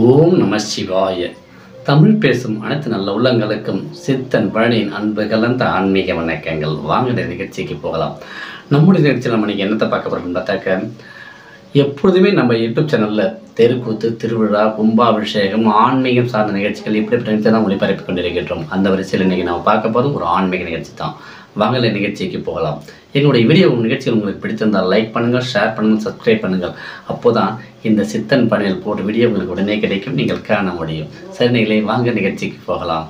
ஓம் நம சிவாய. தமிழ் பேசும் அனைத்து நல்ல உள்ளங்களுக்கும் சித்தன் பழனியின் அன்பு கலந்த ஆன்மீக வணக்கங்கள். வாங்க நிகழ்ச்சிக்கு போகலாம். நம்முடைய நிகழ்ச்சியில் நம்ம நீங்கள் என்னத்தை பார்க்க போகிறோம்னு பார்த்தாக்க எப்பொழுதுமே நம்ம யூடியூப் சேனலில் தெருக்கூத்து திருவிழா கும்பாபிஷேகம் ஆன்மீகம் சார்ந்த நிகழ்ச்சிகள் இப்படிப்பட்ட நிகழ்ச்சி தான் ஒளிபரப்பி கொண்டிருக்கின்றோம். அந்த வரிசையில் இன்றைக்கி நம்ம பார்க்க போகிறது ஒரு ஆன்மீக நிகழ்ச்சி தான். வாங்கலை நிகழ்ச்சிக்கு போகலாம். எங்களுடைய வீடியோ நிகழ்ச்சிகள் உங்களுக்கு பிடித்திருந்தால் லைக் பண்ணுங்கள் ஷேர் பண்ணுங்கள் சப்ஸ்கிரைப் பண்ணுங்கள். அப்போதான் இந்த சித்தன் பணியில் போட்டு வீடியோ உங்களுக்கு உடனே கிடைக்கும். நீங்கள் காண முடியும். சரி நீங்களே வாங்க நிகழ்ச்சிக்கு போகலாம்.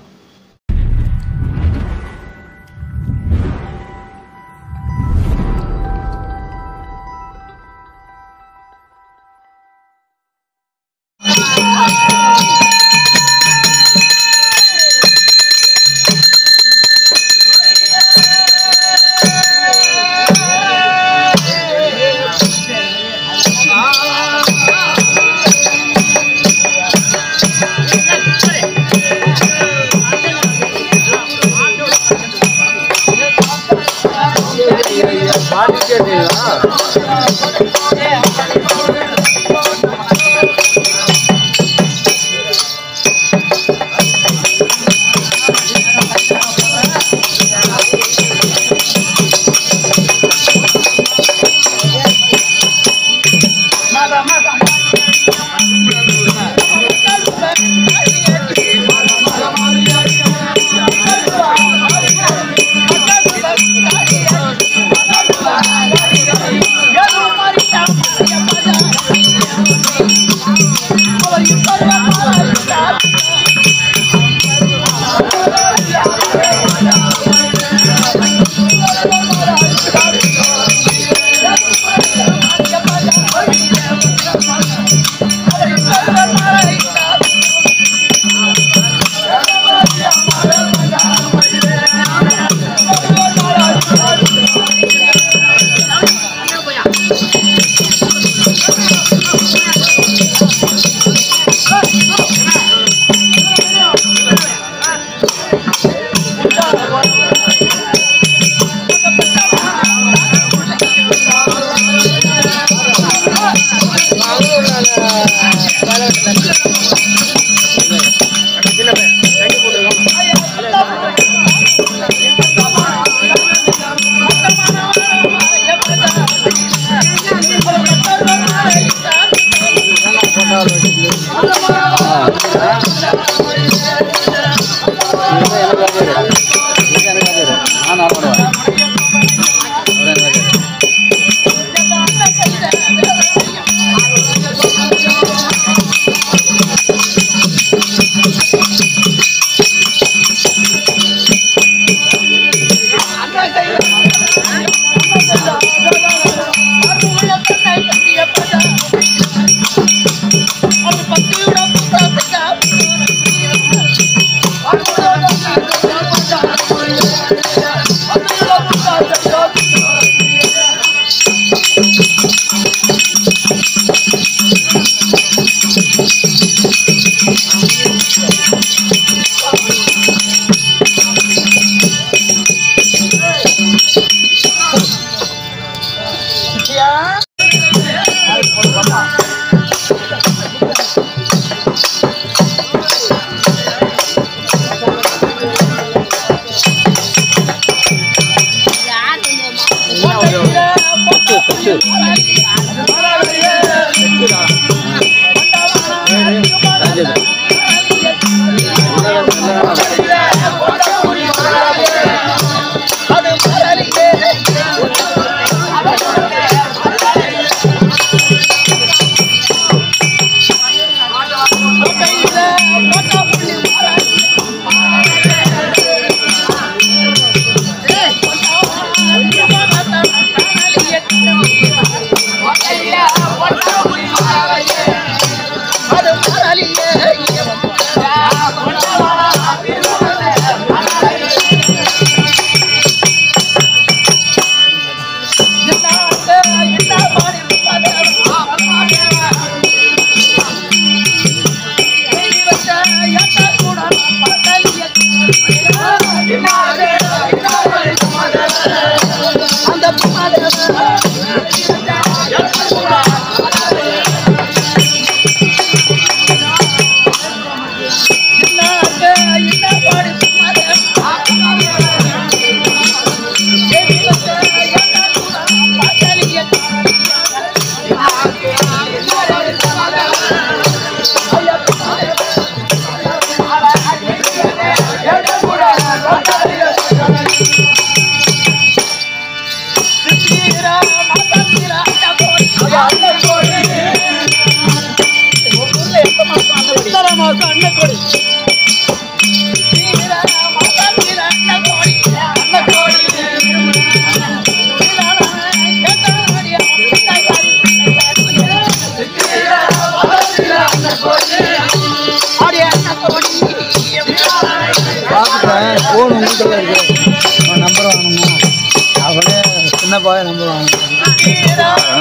போய் நம்பர் வாங்கிக்கலாம்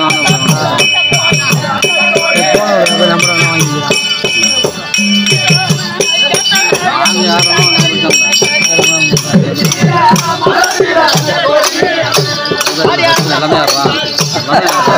நம்பர் வாங்கிக்கலாம் எல்லாமே ஆடுறான்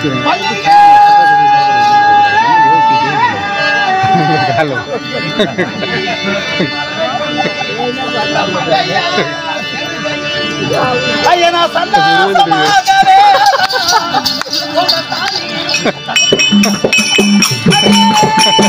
Cristian. Regalo. ¡Ay, en la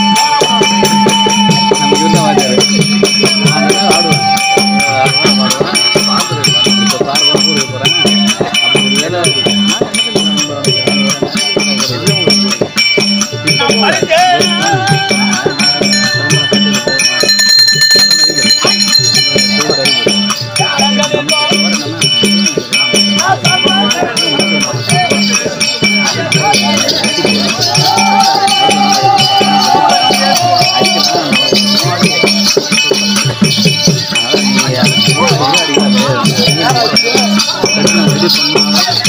சொன்னார்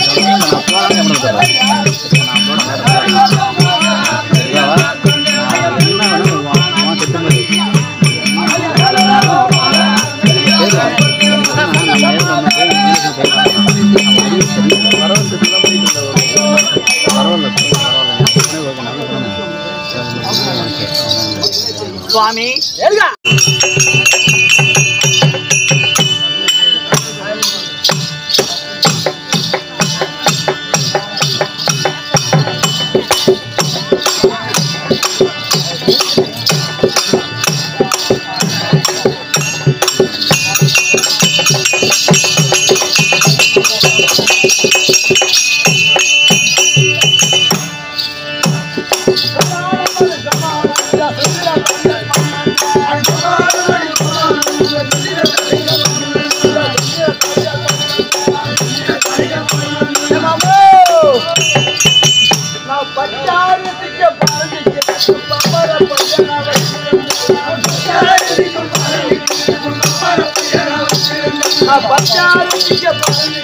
Maria, Maria.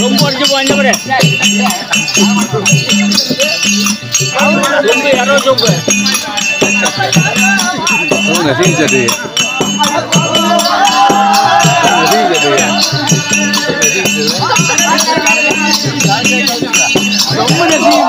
ரொம்ப அடிச்சு போய் பாரு. சொம்பு இரநூறு சொம்பு. நசீம் சட்டு நசீம் சட்டு. ரொம்ப நசீம்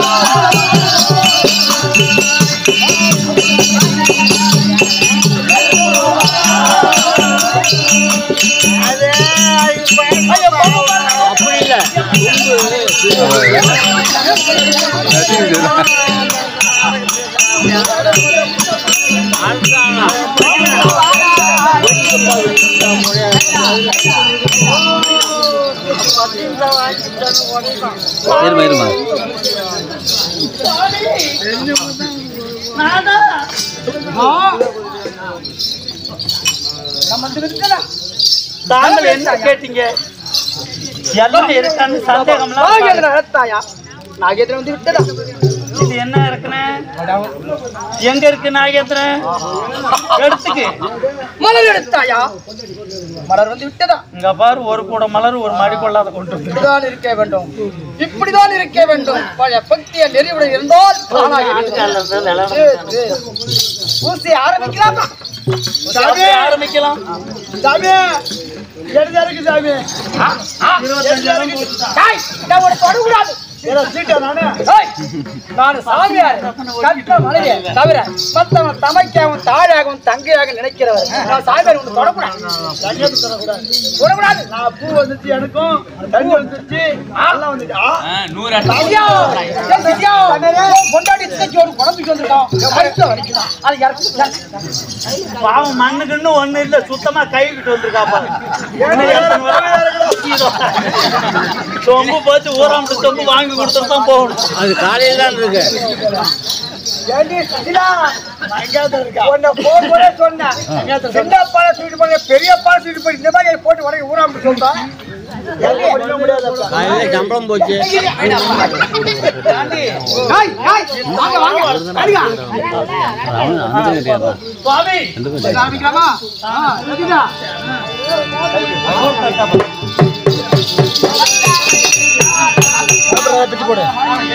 இருமா இருமா. தாங்கள் என்ன கேட்டீங்க? எல்லாம் இருக்கான்னு சந்தேகம்லாம் நாகேந்திரன் வந்து விட்டதா? இது என்ன இருக்குன்னு எங்க இருக்கு நாகேந்திரன்? எடுத்துக்கு. மலர் எடுத்தாயா? மலர் வந்து விட்டதா? இங்க பாரு ஒரு கூட மலர் ஒரு மடி கொள்ளாத கொண்டு இப்படிதான் இருக்க வேண்டும். இப்படிதான் இருக்க வேண்டும். பழைய பக்திய நெறிவுடன் இருந்தால் ஊசி ஆரம்பிக்கலாமா. ஆரம்பிக்கலாம். சாமி சாமி. டேய், நான்? சாமியார். கற்ற மனைவி தவிர மத்தவன் தமைக்காகவும் தாழாகவும் தங்கையாக நினைக்கிறவர். நான் சாமியார் உன்னை தொடக்கூடாது. தொடக்கூடாது. நான் பூ வந்துச்சு எனக்கும் தண்ணி வந்துச்சு எல்லாம் ஒரு வந்திருக்கான். அது பாவம் மண்ணுக்குன்னு ஒண்ணு இல்ல. சுத்தமா கை விட்டு வந்திருக்காப்பா சொம்பு பார்த்து ஊராமட்டு சொம்பு வாங்கி கொடுத்துட்டு தான் போகணும். அது காலையில தான் இருக்கு? சம்பளம் போச்சு. ஏய், ஏய், வாங்க, பிச்சு போடு. சுவாமி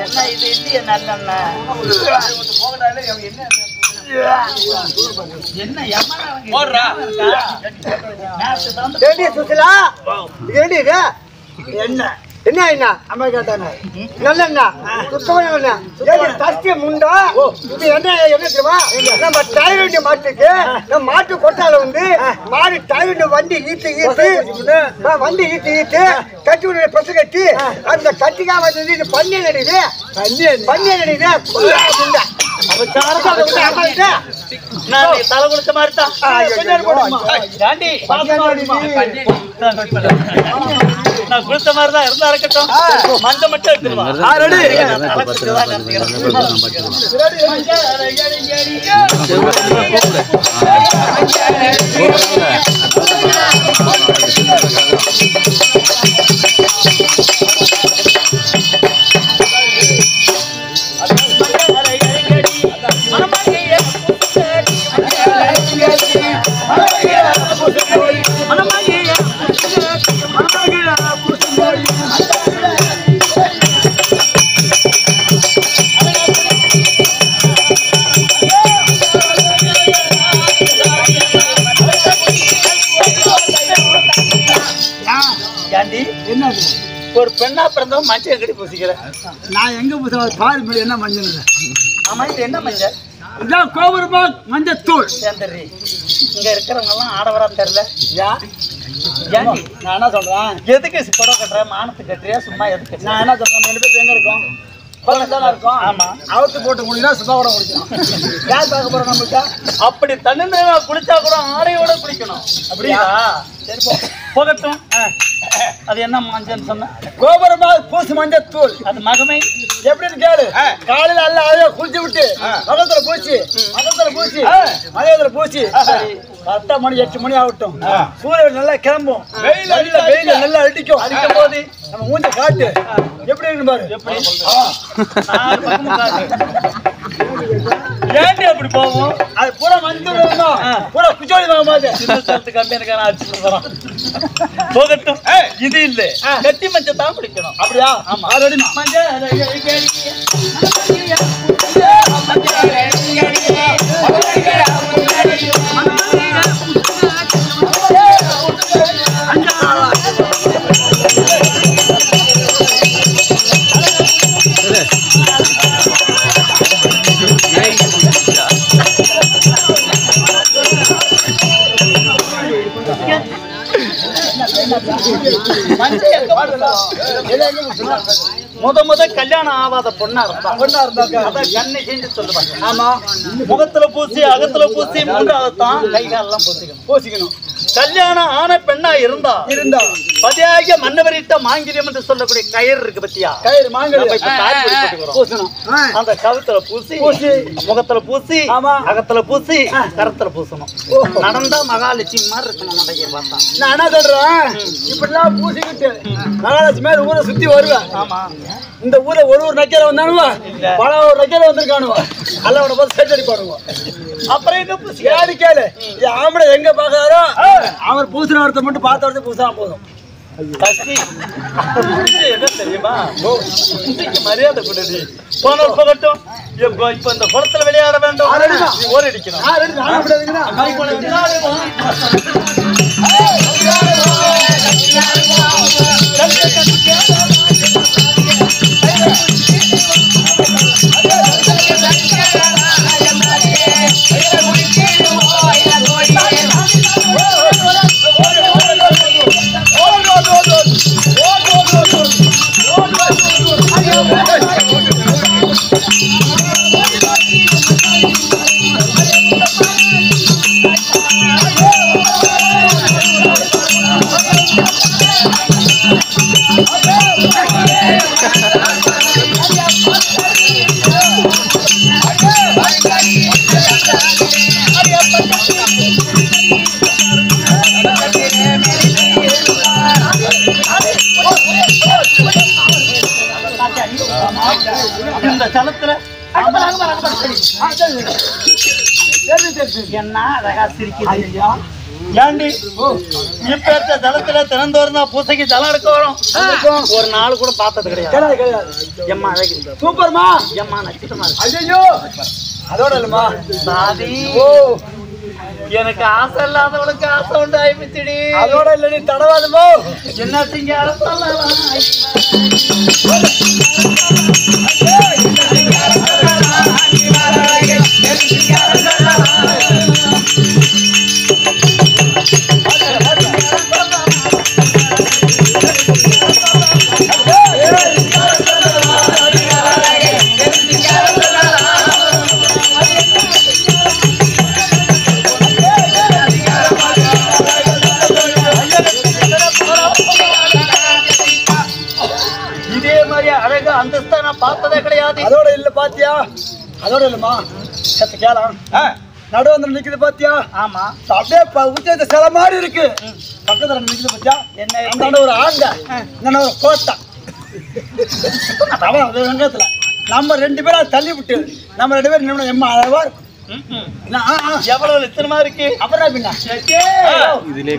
என்ன இது இல்லையே நல்லெண்ணெய்? சுசிலா? என்ன? என்ன என்ன அம்மா கேட்டாங்க நல்லெண்ணா சுத்தமான ஏண்டி தஸ்தி முண்டா? இது என்ன என்ன தெரியுமா? நம்ம டைரண்டி மாட்டுக்கு நம்ம மாட்டு கொட்டால வந்து மாடு டைரண்டி வண்டி ஈத்து ஈத்து வண்டி ஈத்து ஈத்து கட்டி விடுற பசு கட்டி அந்த கட்டிக்கா வந்து இது பண்ணி நடிது பண்ணி நடிது தலை கொடுத்த மாதிரி நான் கொடுத்த மாதிரி தான் இருந்தா இருக்கட்டும் மஞ்ச மட்டும் எடுத்துருவாங்க நிறுத்திக்கிறேன். ஒரு பெண்ணா பிறந்தவன் மஞ்சள் எங்கடி பூசிக்கிற நான் எங்க புத்தகம் பாரு மேல என்ன மஞ்சள் ஆமா இது என்ன மஞ்சள்? இதான் கோபுரபாக் மஞ்சள் தூள். சேந்தரி இங்க இருக்கிறவங்க எல்லாம் ஆடவரா தெரியல. யா? நான் என்ன சொல்றேன்? எதுக்கு புடவை கட்டுற மானத்து கட்டுறியா சும்மா எதுக்கு நான் என்ன சொல்றேன்? ரெண்டு பேரும் எங்க இருக்கோம். அவுத்து போட்டு குடிக்கலாம் சுத்தா கூட குடிக்கலாம் யார் பார்க்க போறோம் நம்மகிட்ட அப்படி தண்ணி குளிச்சா கூட ஆடையோட குளிக்கணும் அப்படியா? சரி போகட்டும். அது என்ன மஞ்சள்னு சொன்ன? கோபுரபாக் பூசி மஞ்சள் தூள். அது மகமை. எப்படின்னு கேளு. காலையில அல்ல அழகா குளிச்சு விட்டு மகத்துல பூச்சி மகத்துல பூச்சி மலையத்துல பூச்சி. கரெக்டா மணி எட்டு மணி ஆகட்டும். சூரியன் நல்லா கிளம்பும். வெயில் வெயில் நல்லா அடிக்கும். அடிக்கும் போது. நம்ம மூஞ்ச காட்டு. எப்படி இருக்கு பாரு. ஏன்டி அப்படி போவோம் அது பூரா மஞ்சள் பூரா குச்சோடி வாங்க மாட்டேன் சின்ன சேலத்து கம்பெனிக்காரன் அடிச்சுட்டு வரான். போகட்டும் இது இல்ல கட்டி மஞ்சள் தான் குடிக்கணும் அப்படியா ஆமா அது ரெடிமா மஞ்சள்? முத முத கல்யாணம் ஆகாத பொண்ணா இருந்தா. பொண்ணா அதான் கண்ணை செஞ்சு சொல்லுவாங்க. ஆமா. முகத்துல பூசி அகத்துல பூசி மூன்றாவதுதான் கை காலெல்லாம் பூசிக்கணும். பூசிக்கணும். கல்யாணம் ஆன பெண்ணா இருந்தா. இருந்தா. பதியாக மன்னவரிட்ட மாங்கிலியம் என்று சொல்லக்கூடிய கயிறு இருக்கு பத்தியா? கயிறு போட்டுக்கிறோம். பூசணும். அந்த கவுத்துல பூசி பூசி. முகத்துல பூசி ஆமா. அகத்துல பூசி கரத்துல பூசணும். நடந்தா மகாலட்சுமி மாதிரி இருக்கணும் நடையை பார்த்தா. நான் என்ன சொல்றேன்? இப்படிலாம் பூசிக்கிட்டு மகாலட்சுமி ஊரை சுத்தி வருவேன். ஆமா. இந்த ஊர்ல ஒரு ஒரு நக்கீர வந்தானுவா. பல ஒரு நக்கீர வந்திருக்கானுவா? அல்லவனை பார்த்து செட் அடிப்பானுவா? அப்புறம் எங்க பூசி? ஏடி கேளு? ஆம்பளை எங்க பாக்குறாரோ அவர் பூசுற ஒருத்த மட்டும் பார்த்த ஒருத்த பூசினா போதும். என்ன தெரியுமா? மரியாதை கொடுடி. போனோர் போகட்டும். இப்போ இந்த குளத்துல விளையாட வேண்டும். ஓர் அடிக்கணும். இந்த தளத்துல என்ன அழகா சிரிக்குது ஏண்டி? இப்ப தளத்துல திறந்தோறும் தான் பூசைக்கு ஜலம் எடுக்க வரும். ஒரு நாள் கூட பார்த்தது கிடையாது. கிடையாது கிடையாது. எம்மா அழகு. சூப்பர்மா. எம்மா நட்சத்திரமா ஐயோ அதோட இல்லம்மா. சாதி ஓ. எனக்கு ஆசை இல்லாதவனுக்கு ஆசை உண்டு ஆயிடுச்சுடி அதோட இல்ல நீ தடவாதுமோ என்ன திங்க அரசலாம் அதோட இல்ல பாத்தியா? அதோட இல்லம்மா. சத்து கேளாம் நடு வந்து நிக்குது பாத்தியா? ஆமா. அப்படியே உச்சத்தை சில மாதிரி இருக்கு. பக்கத்துல நிக்குது பாத்தியா? என்ன அந்த ஒரு ஆண்ட இந்த ஒரு கோட்டை. அவன் அது வெங்கத்துல. நம்ம ரெண்டு பேரும் தள்ளி விட்டு நம்ம ரெண்டு பேரும் நின்று எம்மா அழகா இருக்கும். ம், ம். நான், ஆ, ஆ, எவ்வளவு லட்சணமா இருக்கு? அப்புறம் பின்ன இதுலயே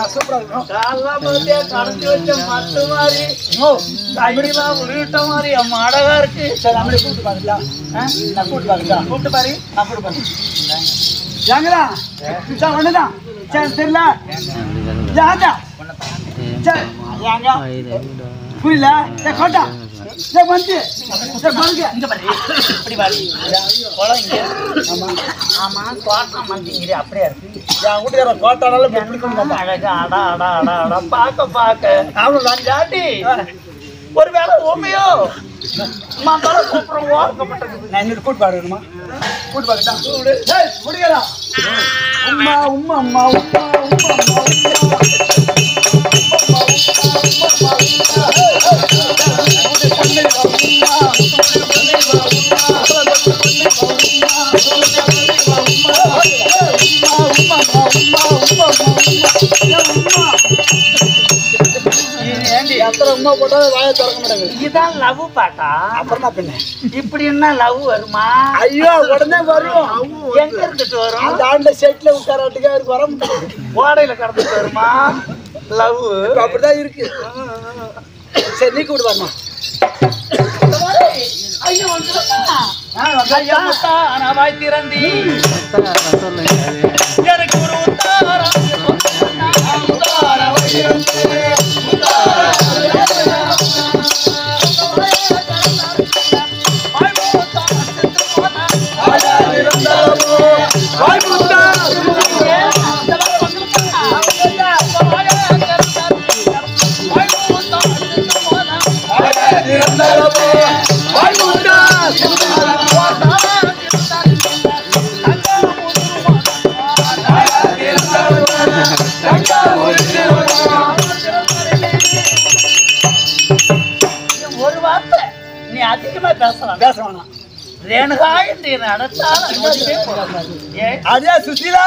பார்த்தியா கடைஞ்சி வச்ச மட்டு மாதிரி கையெல்லாம் உருவிட்ட மாதிரி அம்மா அழகா இருக்கு சரி நம்மளே கூப்பிட்டு பாருங்களா நான் கூப்பிட்டு பாருங்களா கூப்பிட்டு பாரு நான் கூப்பிட்டு பாருங்க ஏங்களா சார் ஒண்ணுதான் சரி தெரியல ஏங்க புரியல கோட்டா வந்து அப்படியே இருக்கு. ஒருவேளை உண்மையோ மந்தால கூப்பிடுறோம் ஓர்க்கப்பட்டது. நான் இன்னொரு கூட்டு பாடுமா கூட்டு பாடுட்டா ஏய் முடியலா உம்மா உம்மா அம்மா உம்மா உம்மா அம்மா உம்மா போட்டாலும் வாயை திறக்க மாட்டாங்க இதான் லவ் பாட்டா? அப்புறம் தான் பின்ன. இப்படி என்ன லவ் வருமா? ஐயோ உடனே வரும். எங்க இருந்துட்டு வரும்? அந்த ஆண்ட செட்ல உட்காராட்டுக்கு அவருக்கு வர முடியாது ஓடையில கடந்துட்டு வருமா? லவ். அப்படிதான் இருக்கு. சரி நீ கூட்டு வரமா ஐயா முத்தா அனவாய் திறந்தி. எனக்கு ஒரு உத்தாரம் உத்தாரம் ஒரு ரேணுகா என்று என்னை அழைத்தால் அது சுசீலா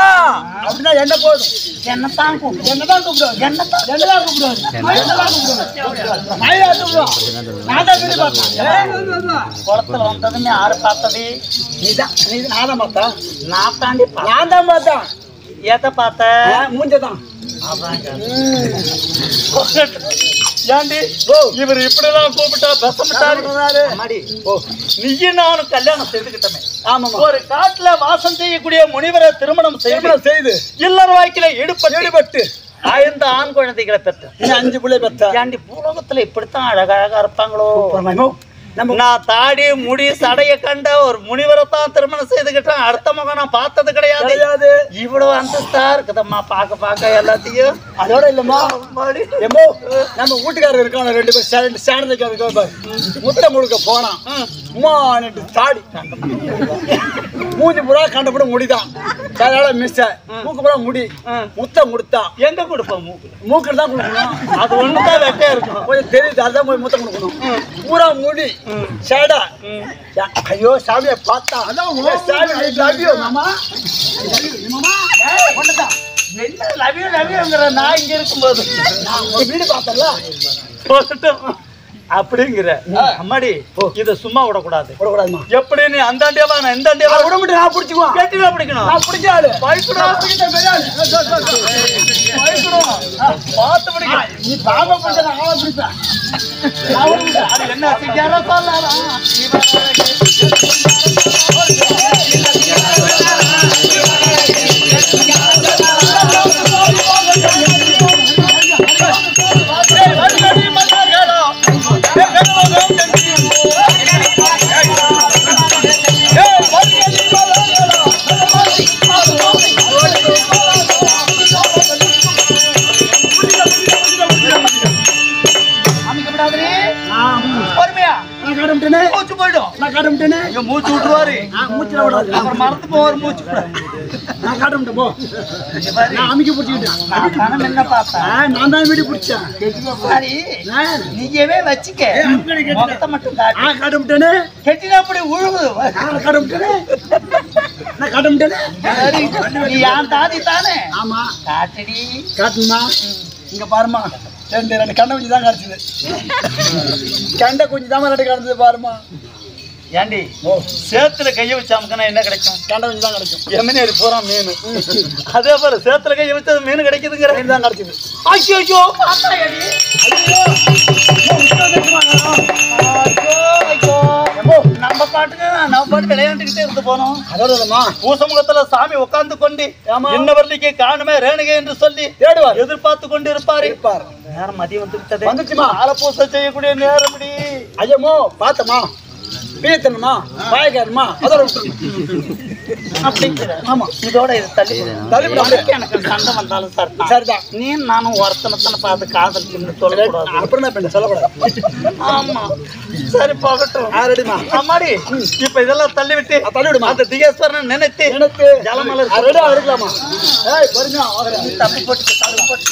அப்படின்னா என்ன போதும்? என்னத்தான் கூப்பிடு என்னதான் கூப்பிடுவாங்க என்னத்தான்? என்னதான் கூப்பிடுவாங்க என்னதான் கூப்பிடுவாங்க மயிலா கூப்பிடுவான் நான் தான் வீடு பார்த்தேன். குளத்துல வந்ததுமே யாரு பார்த்தது? நீதான். நீ நான் தான் பார்த்தேன். நான் தாண்டி நான் தான் பார்த்தேன். எதை பார்த்த மூஞ்சதான். ஏண்டி? இவர் இப்படிலாம் கூப்பிட்டா பேசமாட்டாரு நீயும் நானும் கல்யாணம் செய்துக்கிட்டமே. ஆமாமா ஒரு காட்டுல வாசம் செய்யக்கூடிய முனிவரை திருமணம் செய்து திருமணம் செய்து. இல்லற வாய்க்கில ஈடுபட்டு ஈடுபட்டு. ஐந்து ஆண் குழந்தைகளை பெற்று அஞ்சு பிள்ளை பெத்தா ஏண்டி பூலோகத்துல இப்படித்தான் அழகழகா இருப்பாங்களோ? நான் தாடி முடி சடைய கண்ட ஒரு முனிவரை தான் திருமணம் செய்துக்கிட்டேன் அடுத்த முகம் நான் பார்த்தது கிடையாது. இவ்வளவு அந்தஸ்தா இருக்குதம்மா. பார்க்க பார்க்க எல்லாத்தையும். அதோட இல்லம்மா. எம்மோ நம்ம வீட்டுக்காரர் இருக்கான ரெண்டு பேர் ஸ்டாண்ட் ஸ்டாண்ட் இருக்க பாரு. முத்தம் கொடுக்க போனான். அம்மா தாடி. மூஞ்சி புறா கண்டபடி முடிதான். அதனால மிஸ் மூக்கு புறா முடி. முத்தம் கொடுத்தான் எங்க கொடுப்போம் மூக்கு? மூக்கில் தான் கொடுக்கணும். அது ஒண்ணுதான் வெட்டே இருக்கும். கொஞ்சம் தெரியுது அதான் போய் முத்தம் கொடுக்கணும். பூரா முடி. சேடா ஐயோ சாமியை பார்த்தா சாமி ஐ லவ் யூ மாமா. என்ன லவியோ லவியோங்கிற நான் இங்க இருக்கும்போது? நான் வீடு பார்த்தல போகட்டும். அப்படிங்கிற. அம்மாடி இத சும்மா விடக்கூடாது. விடக்கூடாதுமா? எப்படி நீ அந்தாண்டியவா நான் இந்தாண்டியவா விட முடியும் நான் பிடிச்சிக்குவான் கேட்டுல பிடிக்கணும். நான் பிடிச்ச ஆளு. பயப்படும் பயப்படும் பார்த்து பிடிக்கணும். நீ பாம்பை பிடிச்ச நான் ஆளை பிடிப்பேன். அது என்ன சிங்காரா சொல்லலாம் மூச்சு விட்டுருவாரு. விடாது அப்புறம் மறந்து போவார் மூச்சு நான் காட்டமிட்டேன் போ. நான் அமைக்க பிடிச்சிக்கிட்டேன். பணம் என்ன பார்த்தேன் நான் தான் வீடு பிடிச்சேன். சரி நீயவே வச்சுக்க. முகத்தை மட்டும் காட்டு. நான் காட்டமிட்டேனே கெட்டினா அப்படி உழுவு நான் காட்டமிட்டேனே நான் காட்டமிட்டேனே சரி, நீ யான் தாதி தானே? ஆமா. காட்டுடி. இங்க பாருமா. ரெண்டு ரெண்டு கண்டை குஞ்சு தான் கிடச்சிது கண்டை குஞ்சு தான் ரெண்டு கிடந்தது பாருமா. ஏண்டி? சேத்துல கைய வச்சு அமுக்கினா என்ன கிடைக்கும்? கண்ட கொஞ்சம் தான் கிடைக்கும் எமனேரி பூரா மீன். அதே போல சேத்துல கைய வச்சது மீன் கிடைக்குதுங்கிற? மீன் தான் கிடைச்சது ஐயோ. ஐயோ. நம்ம பாட்டுக்கு நம்ம பாட்டு விளையாண்டுக்கிட்டே இருந்து போனோம். அதோட இல்லம்மா பூசமுகத்துல சாமி உட்கார்ந்து கொண்டு ஆமா. இன்னவர்லிக்கு காணுமே ரேணுகை என்று சொல்லி தேடுவார். எதிர்பார்த்து கொண்டு இருப்பாரு. இருப்பார். நேரம் மதியம் வந்து விட்டது வந்துச்சுமா ஆலப்பூசை செய்யக்கூடிய நேரம் ஐயமோ பார்த்தமா? பீத்தணுமா பாயக்காரமா அதோட விட்டுருங்க அப்படிங்கிற ஆமா. இதோட இது தள்ளி தள்ளிவிடு. எனக்கு சண்டை வந்தாலும் சார். சரிதான். நீ நானும் ஒருத்தனத்தனை பார்த்து காதல் சொல்லக்கூடாது. அப்புறம் பண்ண சொல்லக்கூடாது? ஆமா. சரி போகட்டும். ஆ ரெடிமா அம்மாடி இப்ப இதெல்லாம் தள்ளி விட்டு தள்ளி விடுமா? அந்த திகேஸ்வரன் நினைத்து எனக்கு ஜலமலர் ரெடியா எடுக்கலாமா ஏய் வாங்க. தப்பி போட்டு தப்பி போட்டு